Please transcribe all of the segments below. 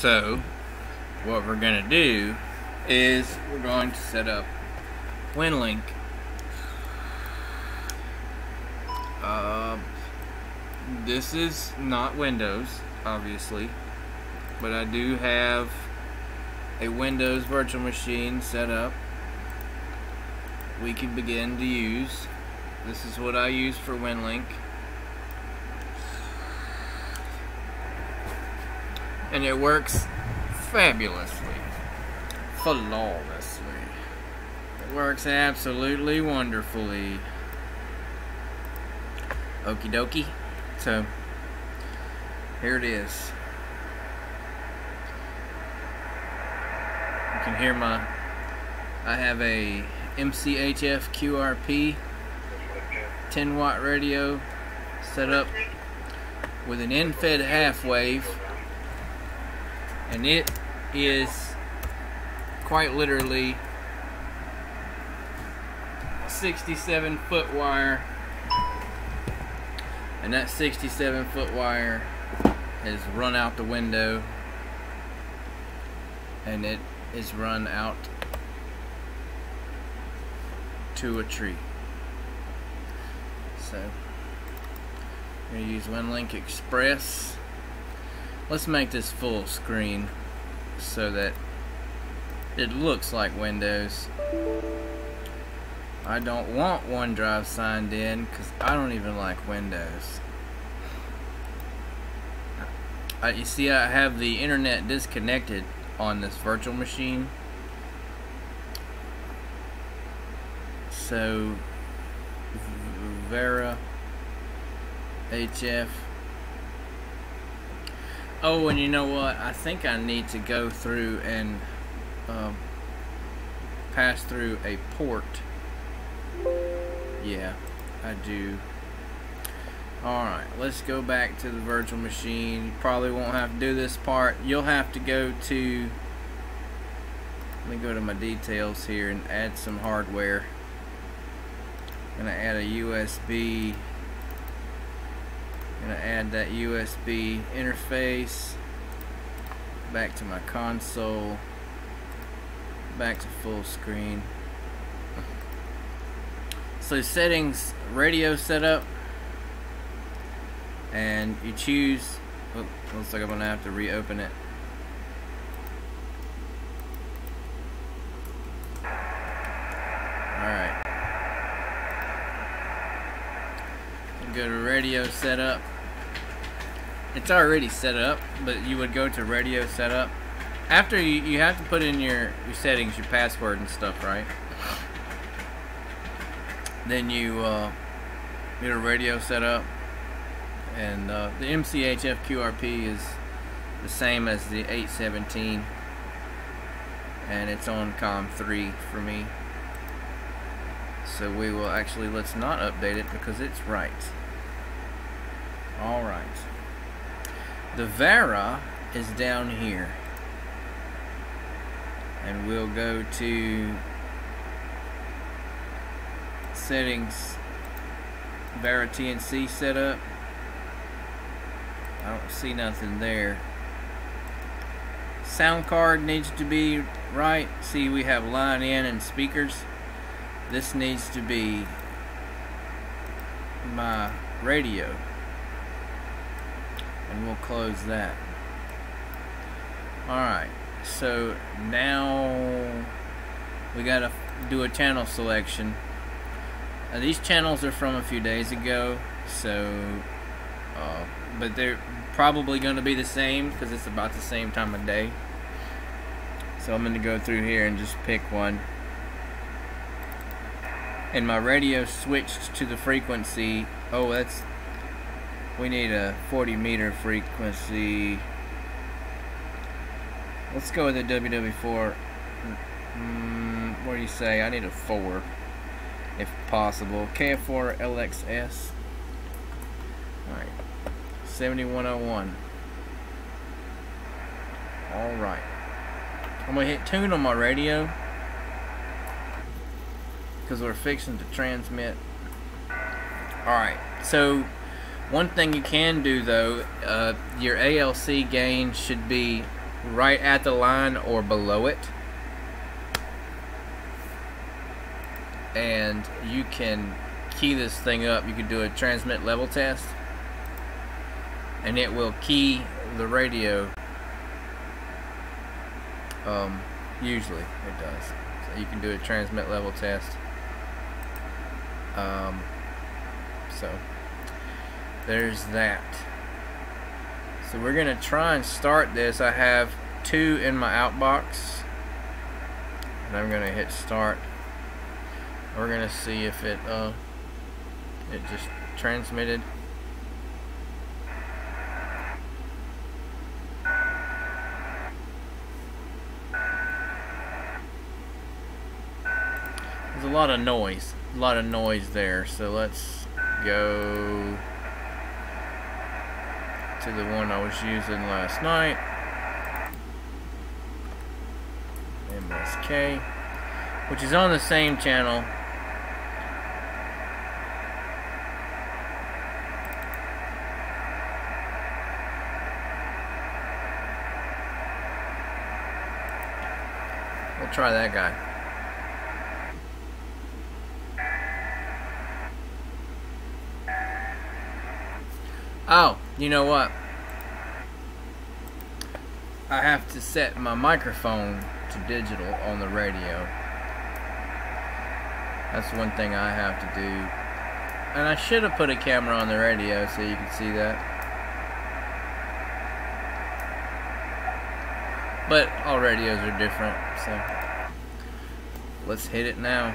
So, what we're going to do is we're going to set up WinLink. Uh, this is not Windows, obviously, but I do have a Windows virtual machine set up. We can begin to use. This is what I use for WinLink. And it works fabulously. Flawlessly. It works absolutely wonderfully. Okie dokie. So, here it is. You can hear my, I have a MCHF QRP 10 watt radio set up with an end-fed half wave and it is quite literally 67 foot wire. And that 67 foot wire is run out the window. And it is run out to a tree. So I'm going to use WinLink Express let's make this full screen so that it looks like Windows. I don't want OneDrive signed in because I don't even like Windows. Uh, you see I have the internet disconnected on this virtual machine. So VARA HF oh and you know what? I think I need to go through and um, pass through a port. Yeah I do. Alright let's go back to the virtual machine. You probably won't have to do this part. You'll have to go to let me go to my details here and add some hardware. I'm gonna add a USB I'm gonna add that USB interface back to my console back to full screen. So settings radio setup and you choose oh, looks like I'm gonna have to reopen it. Alright go to radio setup it's already set up but you would go to radio setup. After you, you have to put in your, your settings your password and stuff right? Then you uh, get a radio setup, and uh, the MCHF QRP is the same as the 817 and it's on COM 3 for me. So we will actually let's not update it because it's right. Alright the VARA is down here. And we'll go to settings. VARA TNC setup I don't see nothing there. Sound card needs to be right. See we have line in and speakers. This needs to be my radio and we'll close that. Alright so now we gotta do a channel selection. Now, these channels are from a few days ago so uh, but they're probably to be the same because it's about the same time of day. So I'm to go through here and just pick one. And my radio switched to the frequency. Oh that's we need a 40 meter frequency. Let's go with a WW4 mm, what do you say? I need a 4 if possible. KF4 LXS alright. 7101 alright. I'm gonna hit tune on my radio. Because we're fixing to transmit. Alright so one thing you can do though, uh, your ALC gain should be right at the line or below it. And you can key this thing up. You can do a transmit level test. And it will key the radio. Um, usually it does. So you can do a transmit level test. Um, so there's that. So we're going to try and start this. I have two in my outbox. And I'm going to hit start. We're going to see if it, uh, it just transmitted. There's a lot of noise. A lot of noise there. So let's go to the one I was using last night. MSK, which is on the same channel. We'll try that guy. Oh, you know what? I have to set my microphone to digital on the radio. That's one thing I have to do. And I should have put a camera on the radio so you can see that. But all radios are different, so let's hit it now.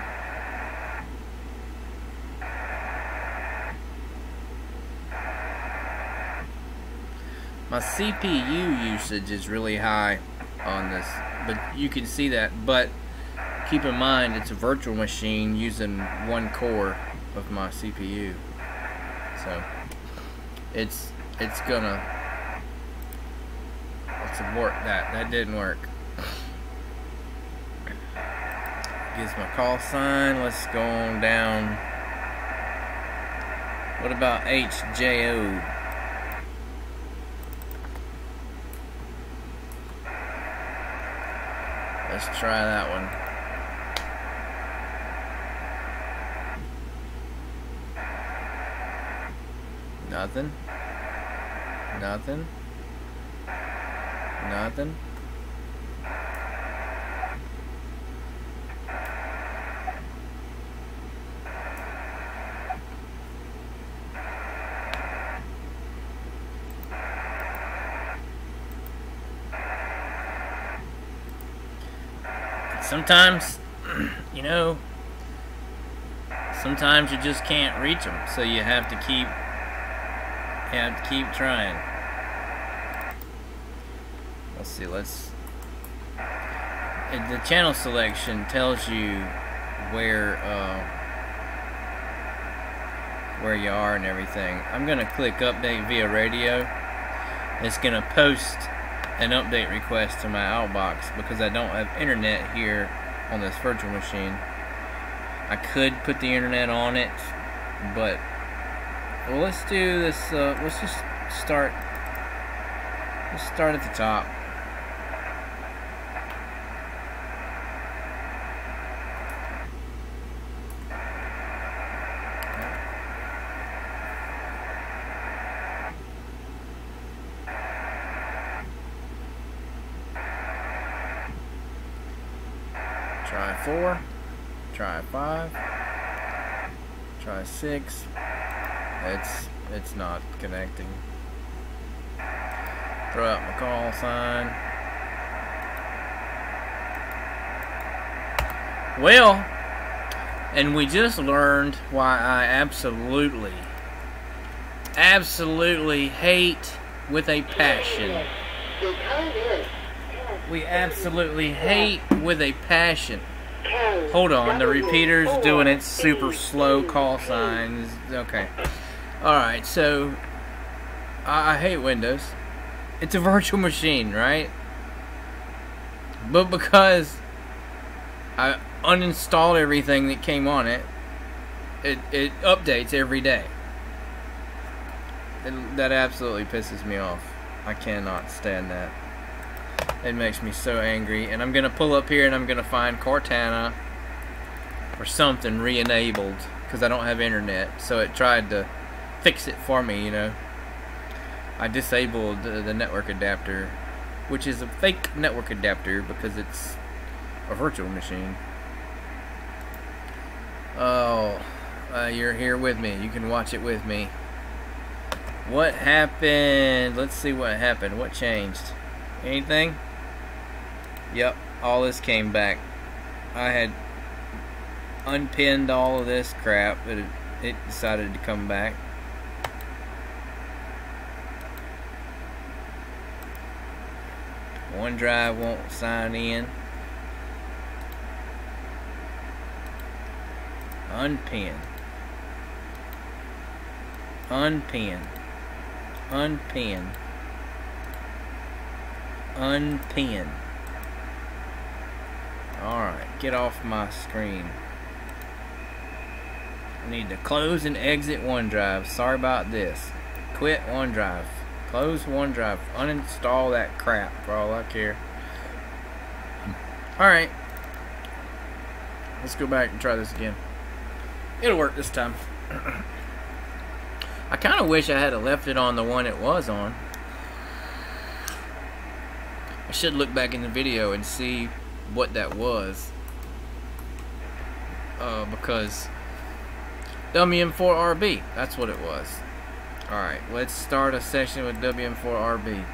My CPU usage is really high on this but you can see that but keep in mind it's a virtual machine using one core of my CPU so it's it's gonna let's abort that that didn't work. Gives my call sign let's go on down. What about HJO Let's try that one. Nothing. Nothing. Nothing. Sometimes, you know, sometimes you just can't reach them, so you have to keep, you have to keep trying. Let's see, let's, the channel selection tells you where, uh, where you are and everything. I'm going to click update via radio. It's going to post an update request to my outbox because I don't have internet here on this virtual machine. I could put the internet on it, but well, let's do this. Uh, let's just start. Let's start at the top. Try four. Try five. Try six. It's it's not connecting. Throw out my call sign. Well, and we just learned why I absolutely, absolutely hate with a passion we absolutely hate with a passion. Hold on, the repeater's doing its super slow call signs. Okay. Alright, so I, I hate Windows. It's a virtual machine, right? But because I uninstalled everything that came on it, it, it updates every day. That absolutely pisses me off. I cannot stand that. It makes me so angry. And I'm going to pull up here and I'm going to find Cortana or something re-enabled because I don't have internet. So it tried to fix it for me, you know. I disabled the, network adapter, which is a fake network adapter because it's a virtual machine. Oh, uh, you're here with me. You can watch it with me. What happened? Let's see what happened. What changed? Anything? Yep, all this came back. I had unpinned all of this crap, but it, it decided to come back. OneDrive won't sign in. Unpin. Unpin. Unpin. Unpin. Alright, get off my screen. I need to close and exit OneDrive. Sorry about this. Quit OneDrive. Close OneDrive. Uninstall that crap for all I care. Alright. Let's go back and try this again. It'll work this time. I kind of wish I had left it on the one it was on. I should look back in the video and see what that was. Uh, because WM4RB, that's what it was. Alright, let's start a session with WM4RB.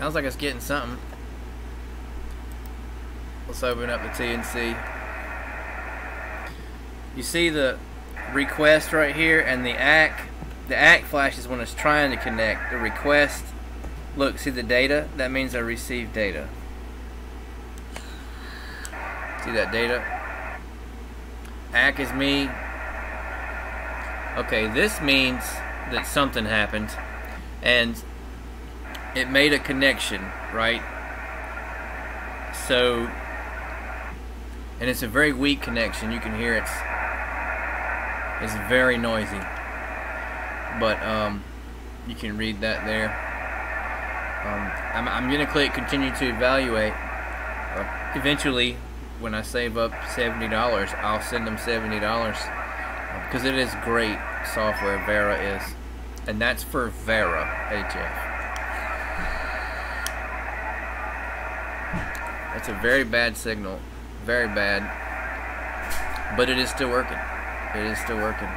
Sounds like it's getting something. Let's open up the TNC. You see the request right here and the ACK. The ACK flashes when it's trying to connect. The request, look, see the data? That means I received data. See that data? ACK is me. Okay, this means that something happened. And it made a connection, right? So, and it's a very weak connection. You can hear it's it's very noisy, but um, you can read that there. Um, I'm, I'm gonna click continue to evaluate. Uh, eventually, when I save up seventy dollars, I'll send them seventy dollars because it is great software. VARA is, and that's for VARA HF. It's a very bad signal. Very bad. But it is still working. It is still working.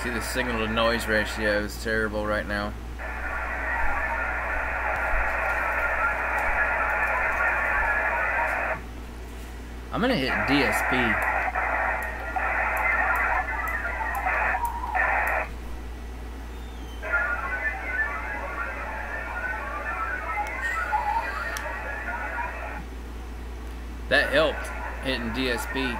See the signal to noise ratio is terrible right now. I'm gonna hit DSP. That helped hitting DSP.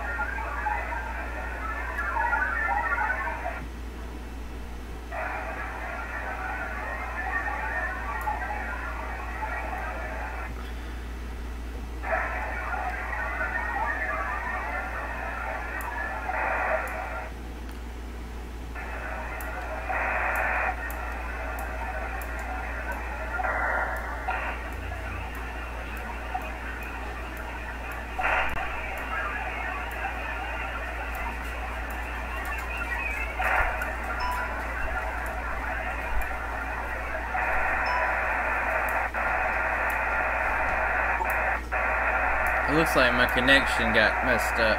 It looks like my connection got messed up.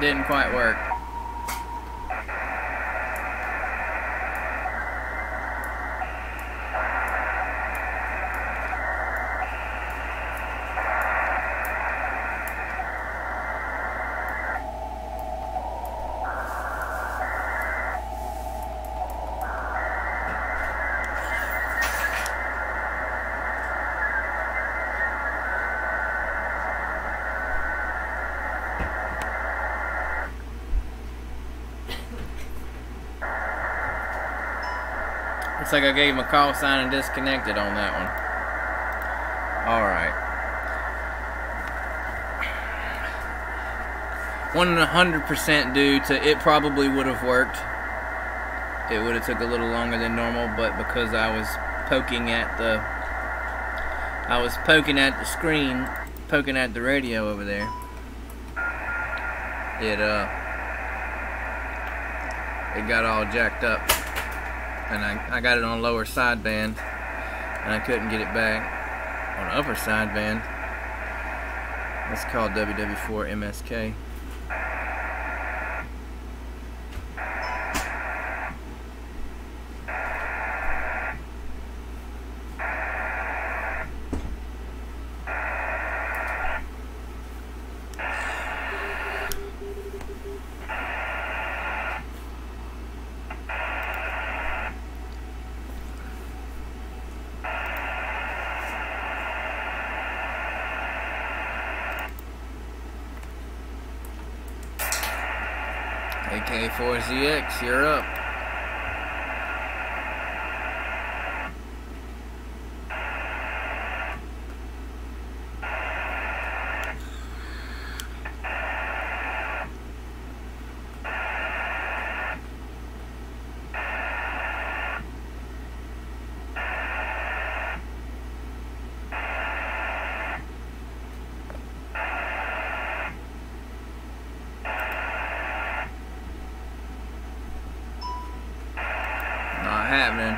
Didn't quite work. Looks like I gave him a call sign and disconnected on that one. Alright. 100% due to it probably would have worked. It would have took a little longer than normal, but because I was poking at the I was poking at the screen, poking at the radio over there. It uh it got all jacked up and I, I got it on lower sideband and I couldn't get it back on upper sideband. It's called WW4 MSK. AK4ZX, you're up. Happening.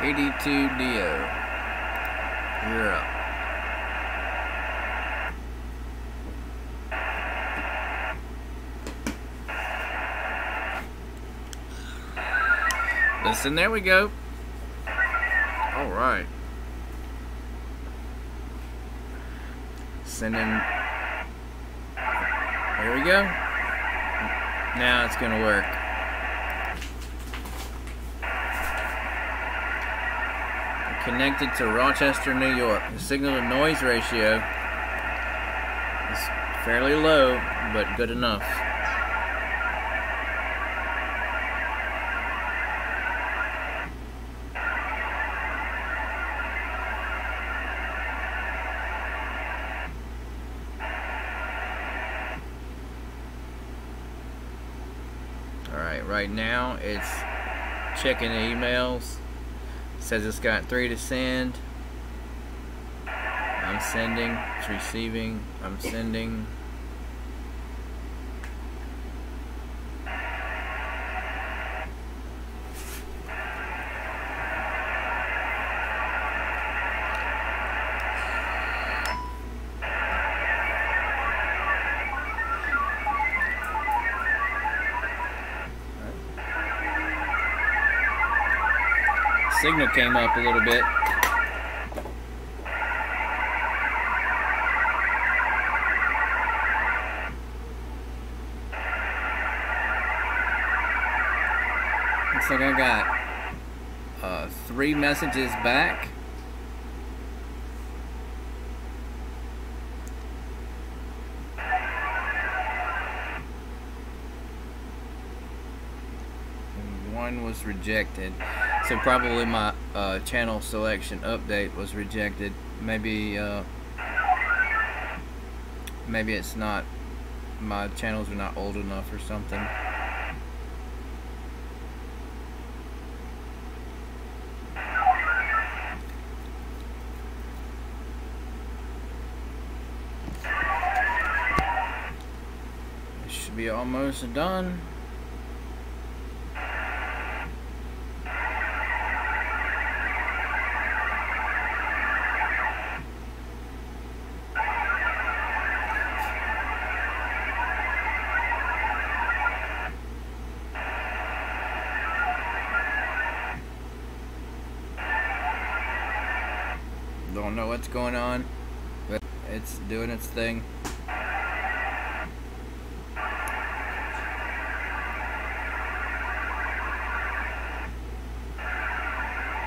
KD2DO. You're up. Listen, there we go. All right. Sending. There we go. Now it's going to work. Connected to Rochester, New York. The signal to noise ratio is fairly low, but good enough. Alright, right now it's checking the emails. says it's got three to send. I'm sending. It's receiving. I'm sending. Came up a little bit. Looks like I got uh, three messages back. one was rejected. So probably my uh, channel selection update was rejected. Maybe uh, maybe it's not my channels are not old enough or something. should be almost done. Don't know what's going on, but it's doing its thing.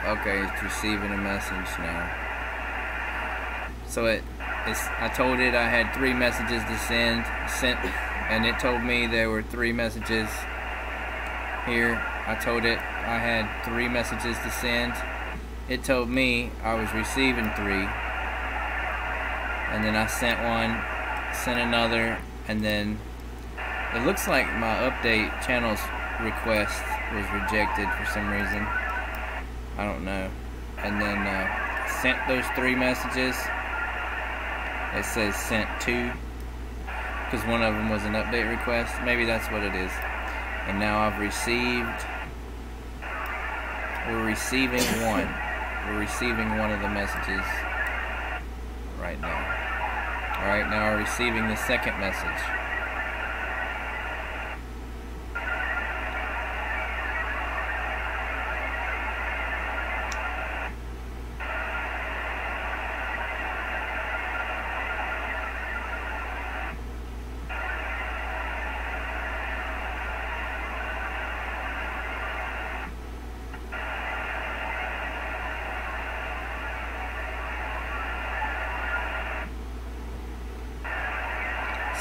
okay, it's receiving a message now. So it, it's, I told it I had three messages to send, sent, and it told me there were three messages here. I told it I had three messages to send. It told me I was receiving three. And then I sent one, sent another, and then it looks like my update channels request was rejected for some reason. I don't know. And then uh, sent those three messages. It says sent two because one of them was an update request. Maybe that's what it is. And now I've received. We're receiving one. We're receiving one of the messages right now. Alright, now we're receiving the second message.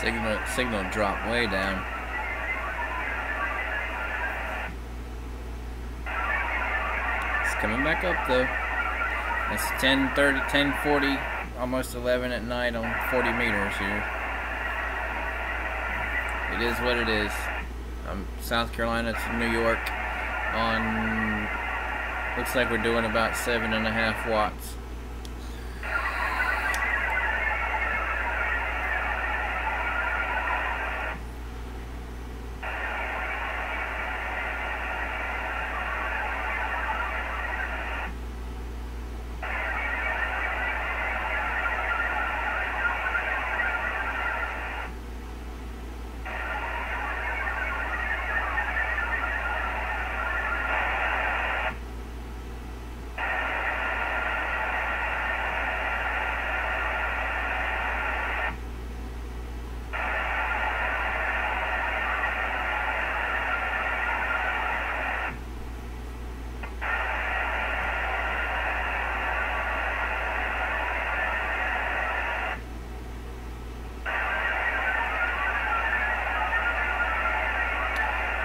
Signal, signal dropped way down. It's coming back up though. It's 10:30, 10:40, almost 11 at night on 40 meters here. It is what it is. Um, South Carolina to New York on. Looks like we're doing about seven and a half watts.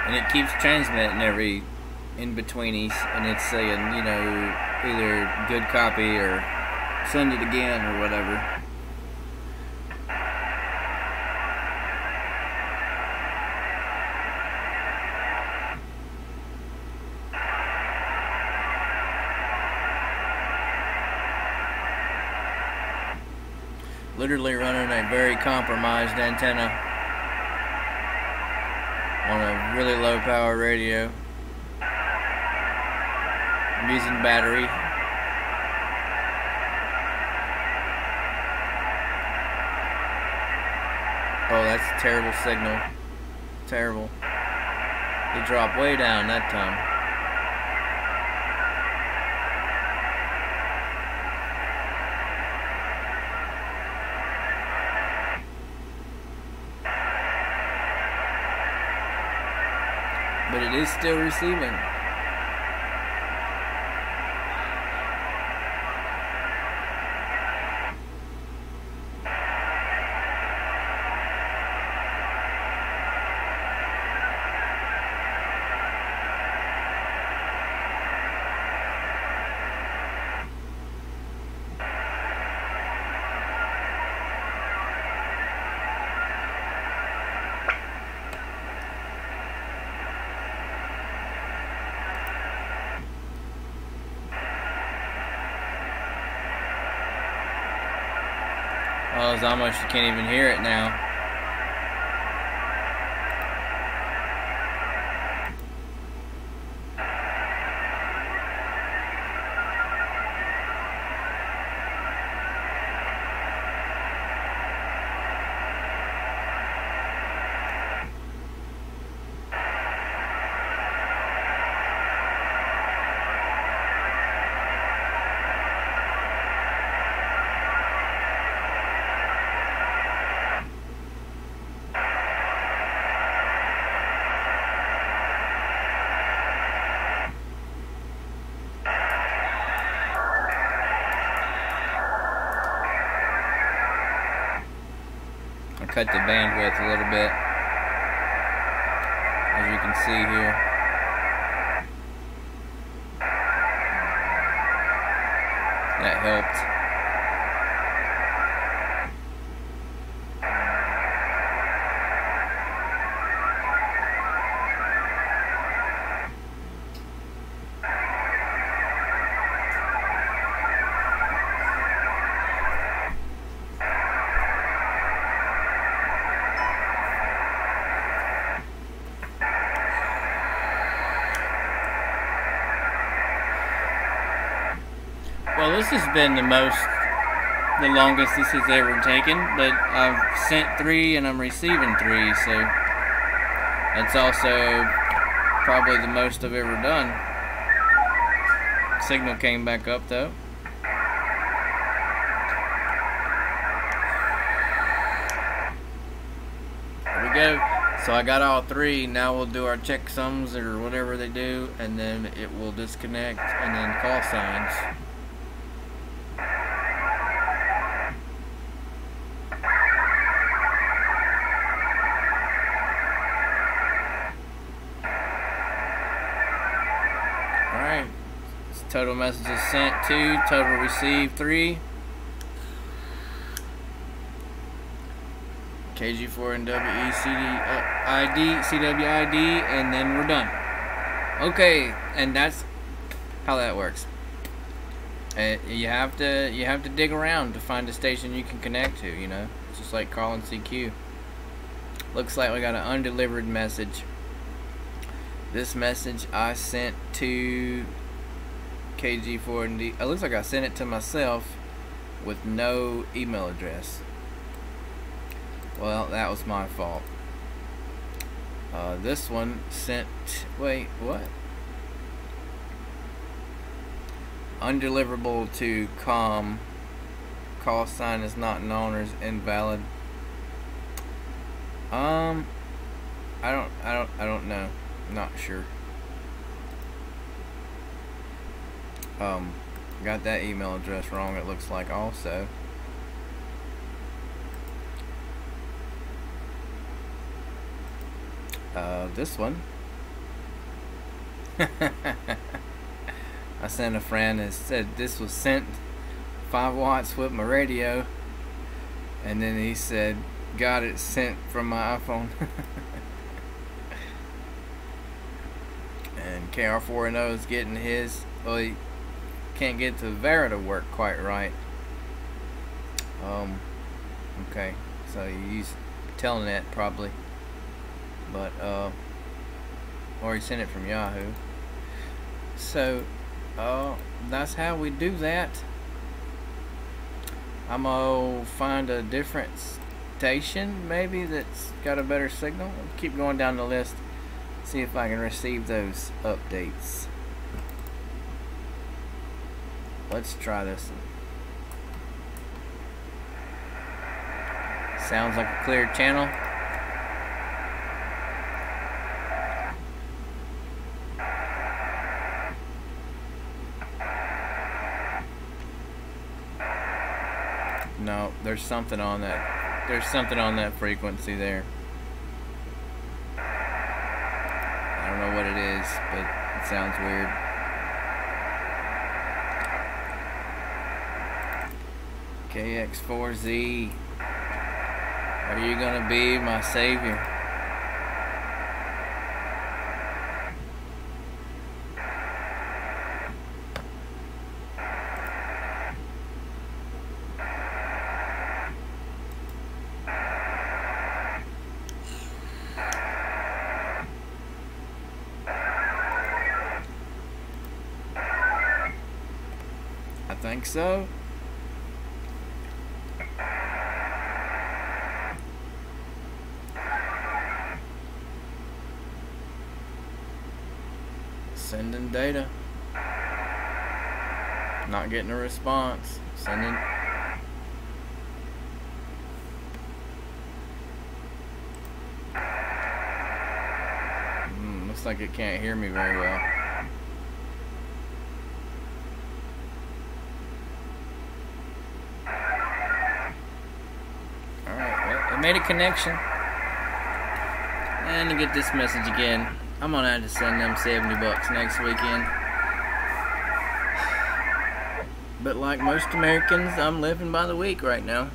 and keeps transmitting every in betweenies and it's saying you know either good copy or send it again or whatever. Literally running a very compromised antenna really low power radio. I'm using battery. Oh, that's a terrible signal. Terrible. It dropped way down that time. but it is still receiving. Almost you can't even hear it now. Cut the bandwidth a little bit. This has been the most, the longest this has ever taken, but I've sent three and I'm receiving three, so that's also probably the most I've ever done. Signal came back up though. There we go. So I got all three. Now we'll do our checksums or whatever they do, and then it will disconnect, and then call signs. Messages sent two, total received three. KG4 and WECD, CWID, and then we're done. Okay, and that's how that works. Uh, you have to you have to dig around to find a station you can connect to. You know, it's just like calling CQ. Looks like we got an undelivered message. This message I sent to KG4D. It looks like I sent it to myself with no email address. Well, that was my fault. Uh, this one sent. Wait, what? Undeliverable to com. Call sign is not known or is invalid. Um, I don't, I don't, I don't know. Not sure. Um, got that email address wrong, it looks like also. Uh, this one. I sent a friend and said this was sent 5 watts with my radio. And then he said, got it sent from my iPhone. and KR4NO is getting his. Well, he, can't get the VARA to work quite right. Um, okay, so you use Telnet probably, but uh, or you sent it from Yahoo. So, uh, that's how we do that. I'm gonna find a different station maybe that's got a better signal. I'll keep going down the list, see if I can receive those updates. Let's try this. Sounds like a clear channel. No, there's something on that. There's something on that frequency there. I don't know what it is, but it sounds weird. KX4Z. Are you going to be my savior? I think so. Sending data. Not getting a response. Sending. Mm, looks like it can't hear me very well. Alright, well, it made a connection. And you get this message again. I'm gonna have to send them 70 bucks next weekend. But like most Americans, I'm living by the week right now.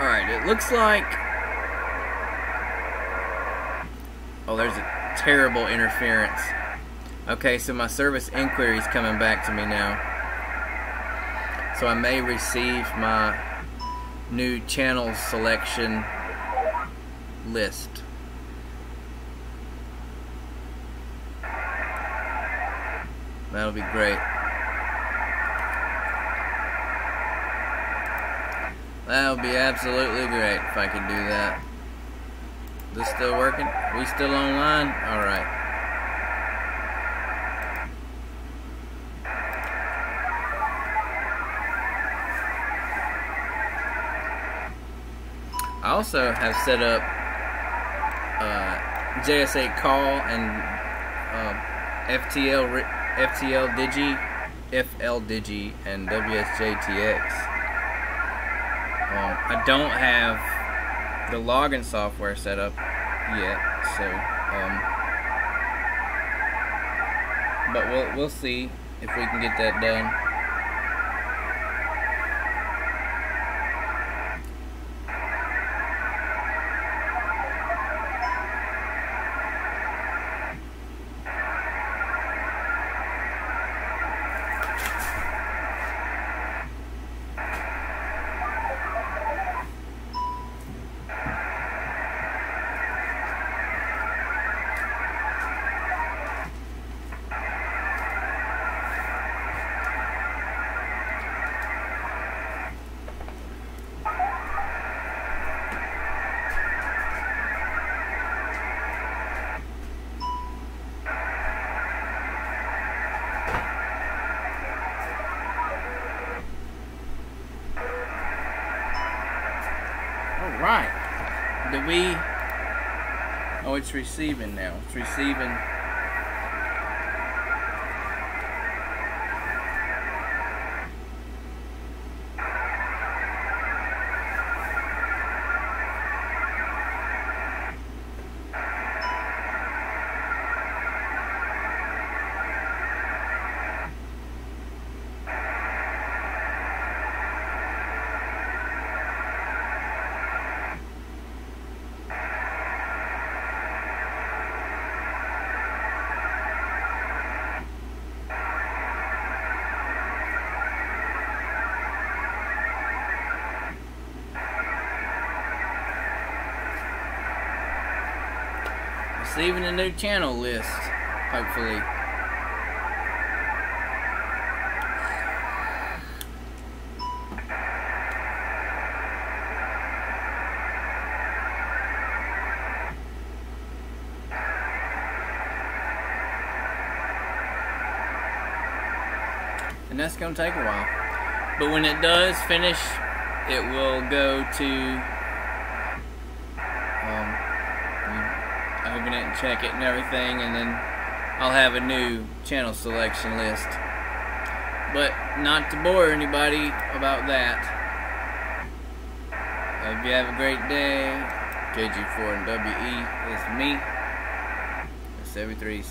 Alright, it looks like... Oh, there's a terrible interference. Okay, so my service inquiry is coming back to me now. So I may receive my new channel selection list. That'll be great. That would be absolutely great if I could do that. This still working? We still online? Alright. I also have set up uh, JS8 call and uh, FTL FTL Digi, FL Digi, and WSJTX. Um, I don't have the login software set up yet, so um, but we'll we'll see if we can get that done. Right. Do we... Oh, it's receiving now. It's receiving... Receiving a new channel list, hopefully. And that's going to take a while. But when it does finish, it will go to check it and everything and then I'll have a new channel selection list. But not to bore anybody about that. Hope you have a great day. KG4 and WE is me. 73